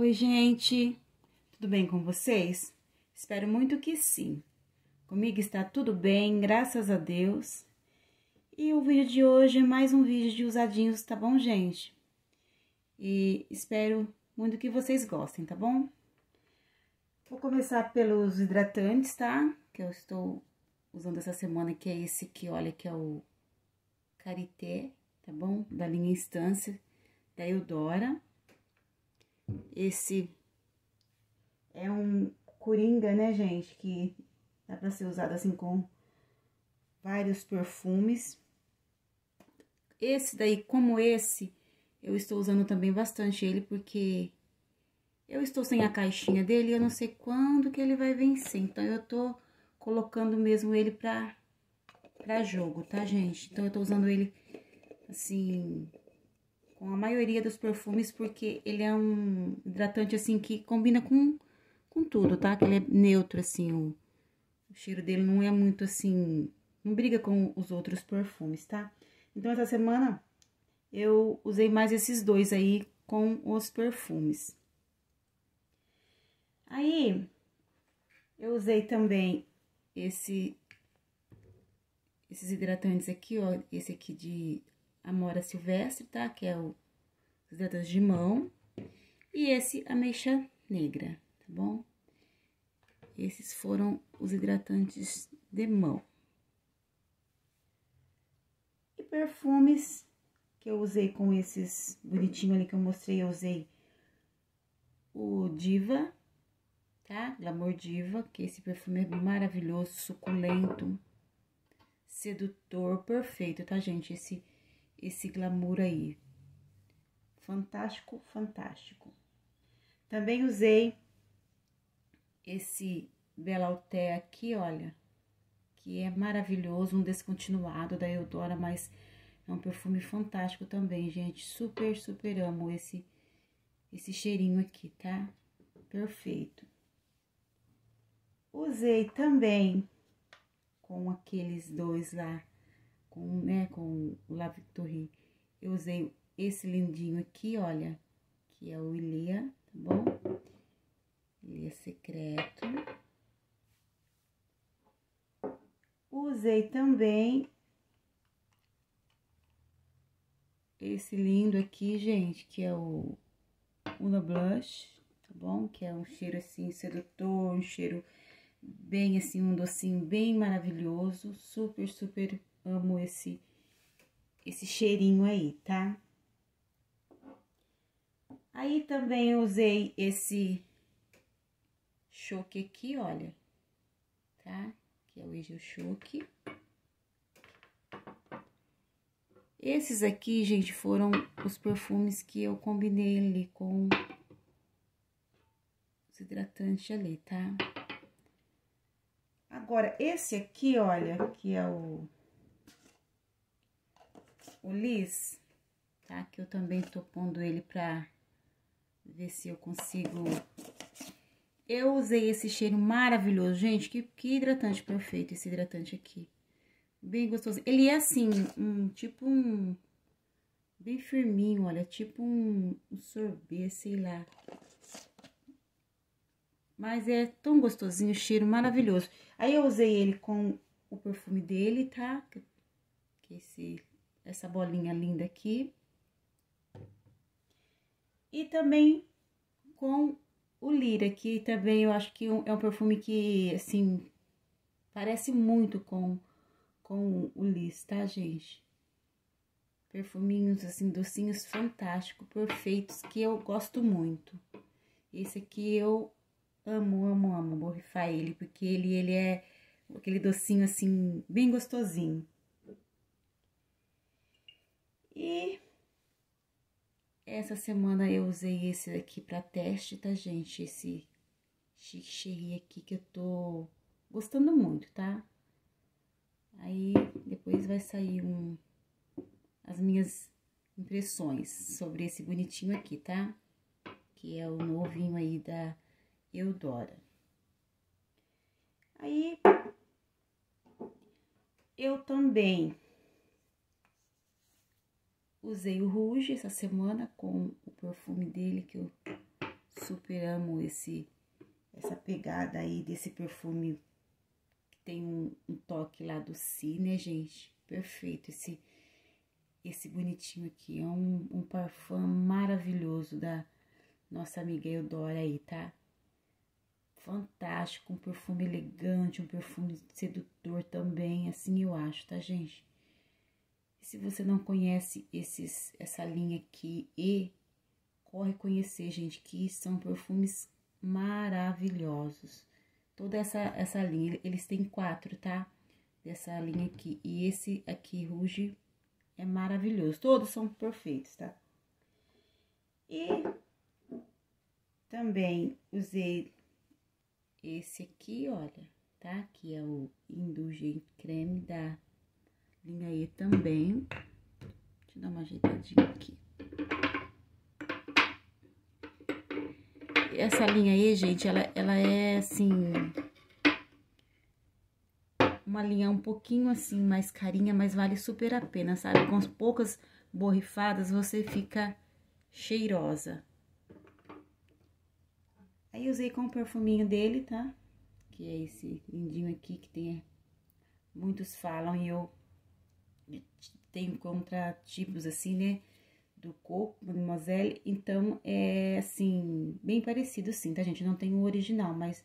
Oi, gente, tudo bem com vocês? Espero muito que sim. Comigo está tudo bem, graças a Deus. E o vídeo de hoje é mais um vídeo de usadinhos, tá bom, gente? E espero muito que vocês gostem, tá bom? Vou começar pelos hidratantes, tá? Que eu estou usando essa semana, que é esse aqui, olha, que é o Carité, tá bom? Da linha Instância, da Eudora. Esse é um coringa, né, gente? Que dá pra ser usado assim com vários perfumes. Esse daí, como esse, eu estou usando também bastante ele, porque eu estou sem a caixinha dele e eu não sei quando que ele vai vencer. Então, eu tô colocando mesmo ele pra, pra jogo, tá, gente? Então, eu tô usando ele, assim, com a maioria dos perfumes, porque ele é um hidratante, assim, que combina com, com tudo, tá? Que ele é neutro, assim, o, o cheiro dele não é muito, assim, não briga com os outros perfumes, tá? Então, essa semana, eu usei mais esses dois aí com os perfumes. Aí, eu usei também esse, esses hidratantes aqui, ó, esse aqui de Amora Silvestre, tá? Que é o hidratantes de mão. E esse ameixa negra, tá bom? Esses foram os hidratantes de mão. E perfumes que eu usei com esses bonitinhos ali que eu mostrei, eu usei o Diva, tá? Glamour Diva, que esse perfume é maravilhoso, suculento, sedutor, perfeito, tá, gente? Esse esse glamour aí. Fantástico, fantástico. Também usei esse Belalté aqui, olha, que é maravilhoso, um descontinuado da Eudora, mas é um perfume fantástico também, gente. Super, super amo esse, esse cheirinho aqui, tá? Perfeito. Usei também com aqueles dois lá com, né, com o La Victorie, eu usei esse lindinho aqui, olha, que é o Ilia, tá bom? Ilia Secreto. Usei também esse lindo aqui, gente, que é o Una Blush, tá bom? Que é um cheiro, assim, sedutor, um cheiro bem, assim, um docinho bem maravilhoso, super, super amo esse, esse cheirinho aí, tá? Aí também eu usei esse choque aqui, olha, tá? Que é o Egeu Choque. Esses aqui, gente, foram os perfumes que eu combinei ali com os hidratantes ali, tá? Agora, esse aqui, olha, que é o o lis, tá? Que eu também tô pondo ele pra ver se eu consigo... Eu usei esse cheiro maravilhoso, gente, que, que hidratante perfeito esse hidratante aqui. Bem gostoso. Ele é assim, um, tipo um... Bem firminho, olha, tipo um, um sorvete, sei lá. Mas é tão gostosinho, cheiro maravilhoso. Aí eu usei ele com o perfume dele, tá? Que esse essa bolinha linda aqui. E também com o Lira, que também eu acho que é um perfume que, assim, parece muito com, com o Liz, tá, gente? Perfuminhos, assim, docinhos fantásticos, perfeitos, que eu gosto muito. Esse aqui eu amo, amo, amo borrifar ele, porque ele, ele é aquele docinho, assim, bem gostosinho. E essa semana eu usei esse aqui pra teste, tá, gente? Esse chique aqui que eu tô gostando muito, tá? Aí depois vai sair um, as minhas impressões sobre esse bonitinho aqui, tá? Que é o novinho aí da Eudora. Aí eu também Usei o Rouge essa semana com o perfume dele, que eu super amo esse, essa pegada aí desse perfume que tem um, um toque lá do Si, né, gente? Perfeito esse, esse bonitinho aqui. É um, um parfum maravilhoso da nossa amiga Eudora aí, tá? Fantástico, um perfume elegante, um perfume sedutor também, assim eu acho, tá, gente? E se você não conhece esses, essa linha aqui e corre conhecer, gente, que são perfumes maravilhosos. Toda essa, essa linha, eles têm quatro, tá? Dessa linha aqui. E esse aqui, Ruge, é maravilhoso. Todos são perfeitos, tá? E também usei esse aqui, olha, tá? Que é o Indulgent Creme da linha E também. Deixa eu dar uma ajeitadinha aqui. Essa linha aí, gente, ela, ela é assim... Uma linha um pouquinho assim, mais carinha, mas vale super a pena, sabe? Com poucas borrifadas, você fica cheirosa. Aí usei com o perfuminho dele, tá? Que é esse lindinho aqui que tem... Muitos falam e eu tenho contratipos assim, né? Do coco, Mademoiselle. Então, é assim, bem parecido sim, tá, gente? Não tem o original, mas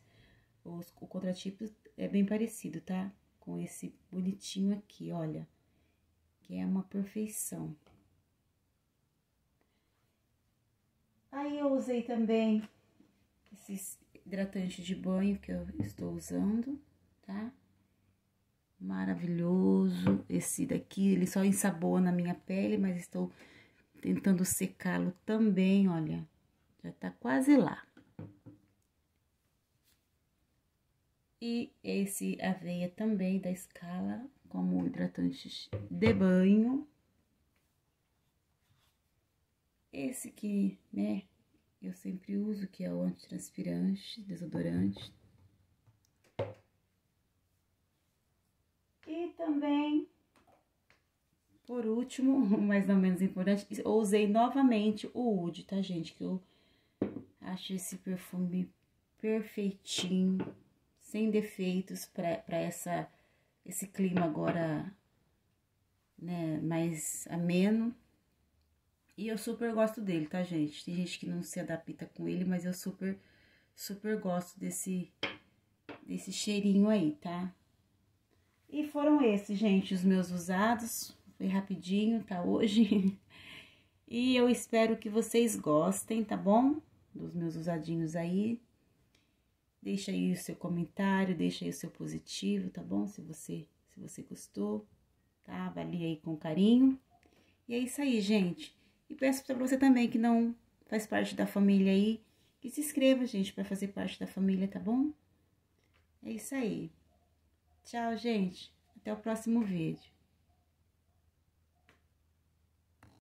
os, o contratipo é bem parecido, tá? Com esse bonitinho aqui, olha. Que é uma perfeição. Aí eu usei também esses hidratantes de banho que eu estou usando, tá? Maravilhoso. Esse daqui, ele só ensaboa na minha pele, mas estou tentando secá-lo também, olha. Já tá quase lá. E esse aveia também da escala, como hidratante de banho. Esse que, né, eu sempre uso, que é o antitranspirante, desodorante. E também, por último, mas não menos importante, eu usei novamente o Wood, tá, gente? Que eu acho esse perfume perfeitinho, sem defeitos para essa esse clima agora, né, mais ameno. E eu super gosto dele, tá, gente? Tem gente que não se adapta com ele, mas eu super, super gosto desse, desse cheirinho aí, tá? E foram esses, gente, os meus usados. Foi rapidinho, tá, hoje? e eu espero que vocês gostem, tá bom? Dos meus usadinhos aí. Deixa aí o seu comentário, deixa aí o seu positivo, tá bom? Se você, se você gostou, tá? Avalie aí com carinho. E é isso aí, gente. E peço para você também que não faz parte da família aí, que se inscreva, gente, para fazer parte da família, tá bom? É isso aí. Tchau, gente. Até o próximo vídeo.